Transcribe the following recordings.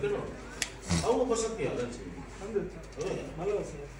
그대로 아무 버섯이야, 그렇지. 안 됐죠. 응. 말라갔어요.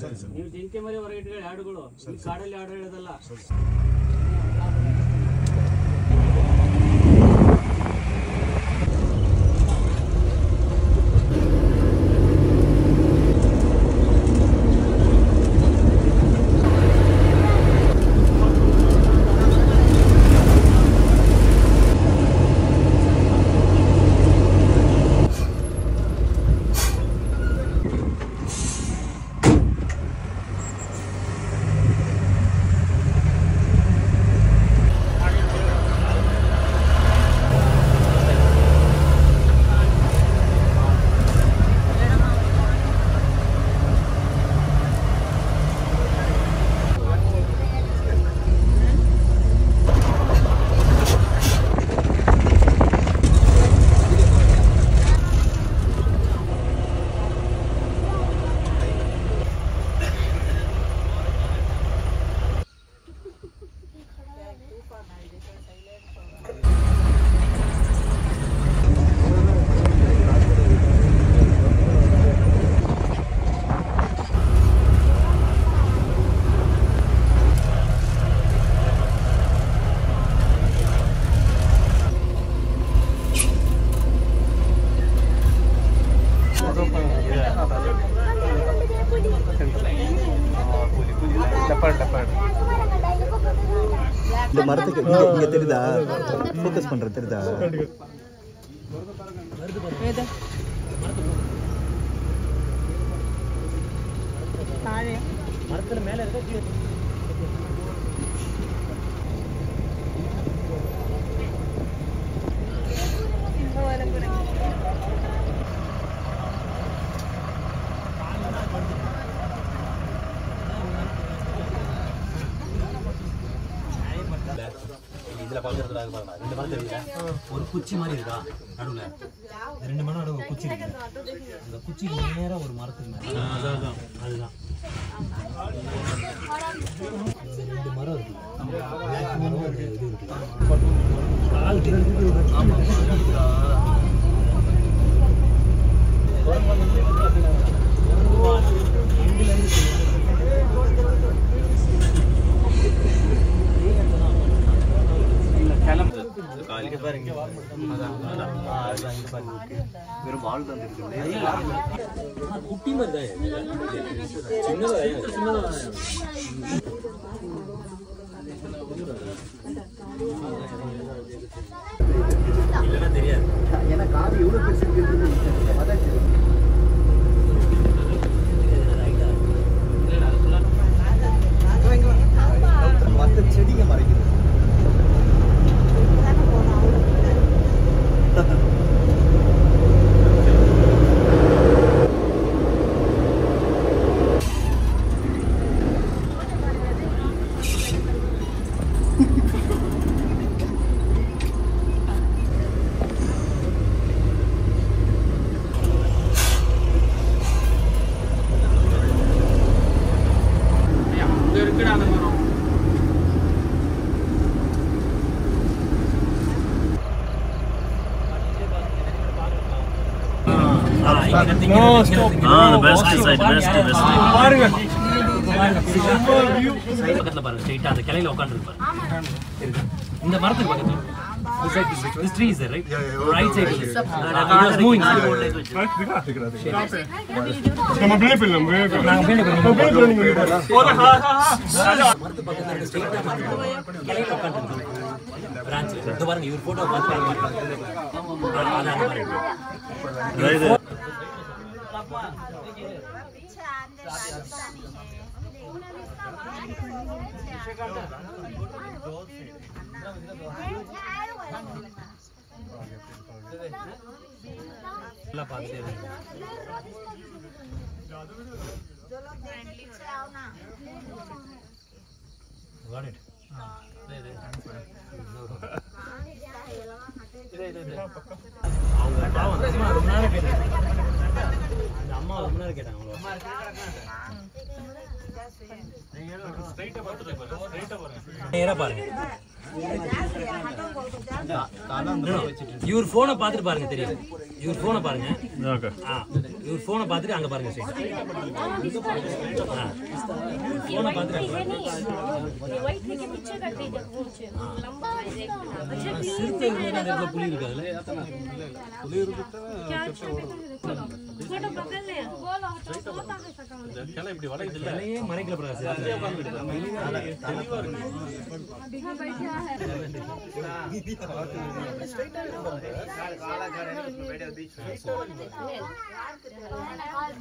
ಸರಿ ಸರ್ ನೀವು ಜಿಂಕೆ ಮರಿ ಹೊರಗೆ ಇಟ್ಕೊಳ್ಳಿ ಹಾಡುಗಳು ಕಾಡಲ್ಲಿ ಹಾಡು ಹೇಳೋದಲ್ಲ. இங்க தெரியுதா? ஃபோக்கஸ் பண்றது தெரியுதா? இதுல ஒரு குச்சி மாதிரி இருக்கா நடுவுல. ரெண்டு மரம் நடுவு குச்சி இருக்கு. அந்த குச்சி நேரா ஒரு மரத்துக்கு மேல. அதான் அதுதான். ரெண்டு மரம் இருக்கு இது இருக்கு கால் ஆமா. குட்டி மாதிரி தான் சின்னதா சின்னதா இல்லைன்னா தெரியாது. ஏன்னா கார் எவ்வளவு பெருசு பக்கத்துல பாருங்க ஸ்ட்ரைட்டா அந்த கிளையில உட்கார்ந்து பாருங்க இந்த மரத்துக்கு பக்கத்துல This side, this side. This tree is there, right? Right side is there. Uh, it was moving. நம்ம பிள்ளை பிள்ளை நாங்க பின்னாடி போய் பிள்ளை பிள்ளை நீங்க மரத்து பக்கத்துல இருந்து straight ஆ பாருங்க. கிளையில உட்கார்ந்து பிரான்ச் இந்த பாருங்க இவர் போட்டோ பார்த்து பாருங்க அதான் அந்த மாதிரி. நல்லா பார்த்துட்டே இருங்க. Got it. அம்மா ரொம்ப நேரம் கேட்டாங்க. பாருங்க இவர் போனை பார்த்துட்டு பாருங்க தெரியும்? இவர் போனை பாருங்க. இவர் போனை பார்த்துட்டு அங்க பாருங்க straight. ஆ. போனை பார்த்துட்டு. சிறுத்தை புலி இருக்காதுல்ல பிரகாஷ்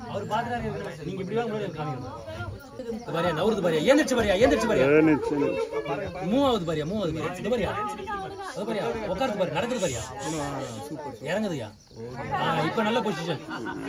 அவர் பாக்குறாரு நீங்க இப்படி பாரியா நவருது பாரியா ஏந்திரிச்சு பாரியா ஏந்திரிச்சு பாரியா மூவாவது பாரியா மூவாவது பாரியா? இந்த பாரியா அது பாரியா? உட்கார்ந்து பாரு நடக்குது பாரியா இறங்குதுயா இப்ப நல்ல பொசிஷன்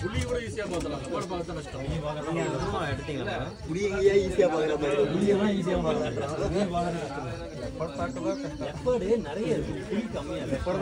புளி கூட ஈஸியா பார்த்தலாம் லெப்பட பார்த்தா நிறைய இருக்கு புளி கம்மியா லெப்பட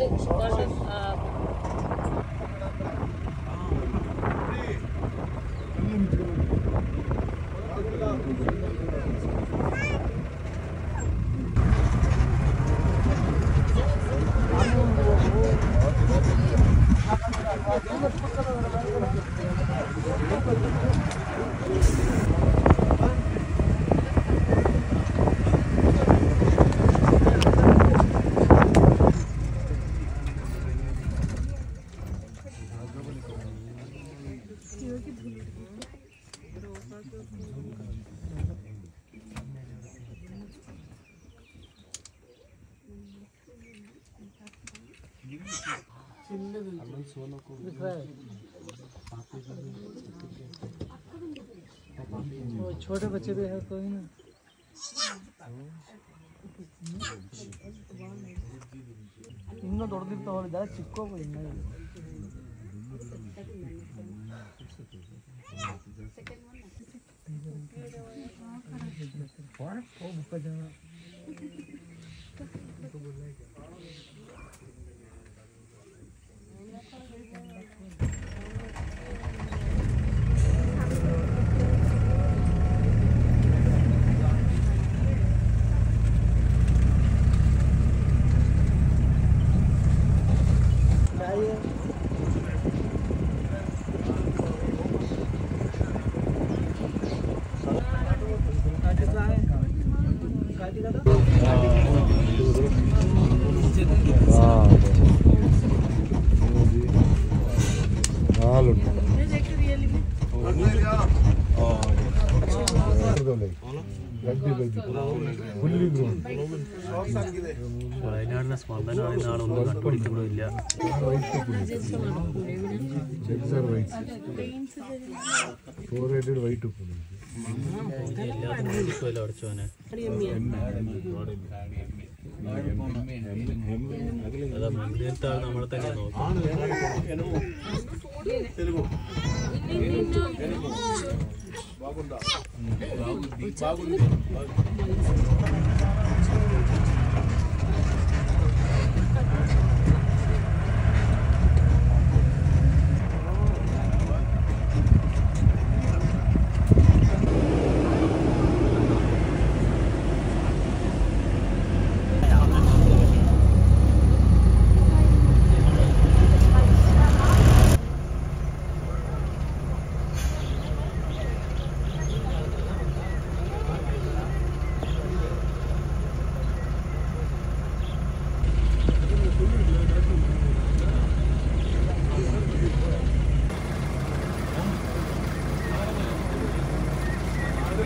Важен छोटे बच्चे भी है कोई ना ಇನ್ನೂ ದೊಡ್ಡದಿರ್ತಾವಲ್ಲ ಜಾಗ ಚಿಕ್ಕೋವು ಇನ್ನ സ്പന്ദനം പറയുന്ന ആളൊന്നും കണ്ടുപിടിക്കണമില്ല. എല്ലാത്തിനും വിളിക്കുമല്ലോ അടച്ചോനെ അതാ മുന്നിലത്തെ ആൾ നമ്മളെ തന്നെ നോക്കും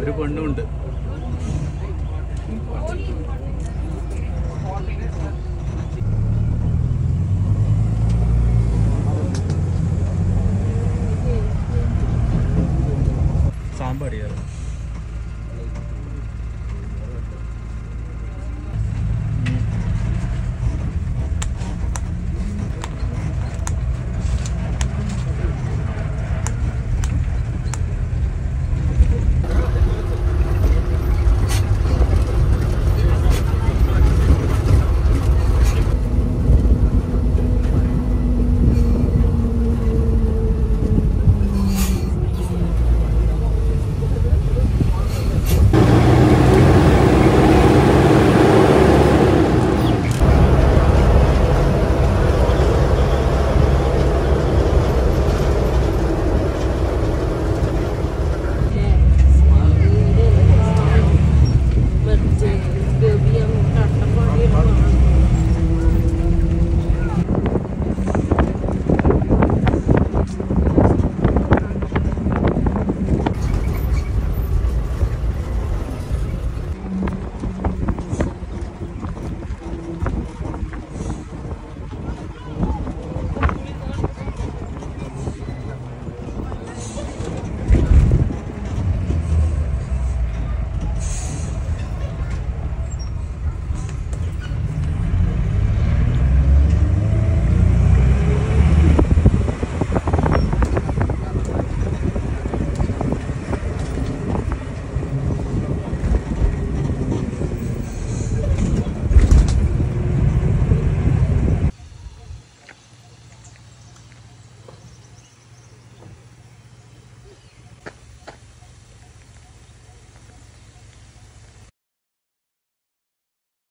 ഒരു പെണ്ണുണ്ട്.